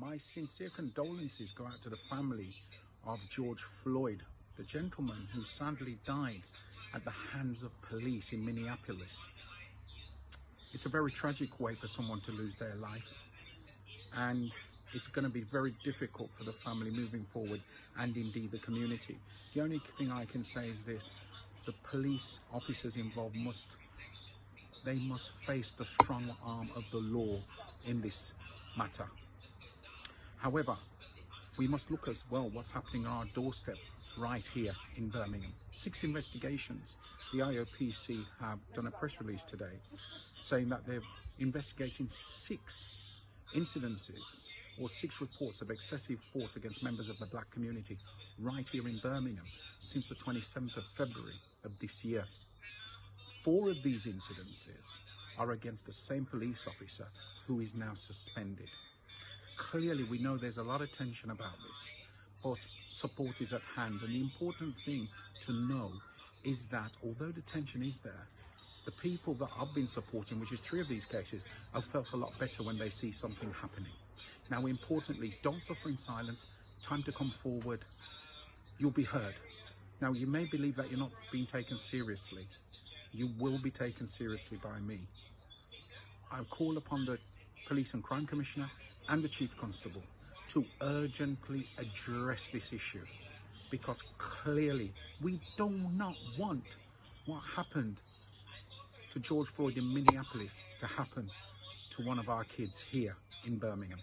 My sincere condolences go out to the family of George Floyd, the gentleman who sadly died at the hands of police in Minneapolis. It's a very tragic way for someone to lose their life. And it's going to be very difficult for the family moving forward and indeed the community. The only thing I can say is this, the police officers involved must, they must face the strong arm of the law in this matter. However, we must look as well what's happening on our doorstep right here in Birmingham. Six investigations. The IOPC have done a press release today saying that they're investigating six incidences or six reports of excessive force against members of the black community right here in Birmingham since the 27th of February of this year. Four of these incidences are against the same police officer who is now suspended. Clearly, we know there's a lot of tension about this, but support is at hand. And the important thing to know is that although the tension is there, the people that I've been supporting, which is three of these cases, have felt a lot better when they see something happening. Now, importantly, don't suffer in silence. Time to come forward. You'll be heard. Now, you may believe that you're not being taken seriously. You will be taken seriously by me. I call upon the Police and Crime Commissioner and the Chief Constable to urgently address this issue because clearly we do not want what happened to George Floyd in Minneapolis to happen to one of our kids here in Birmingham.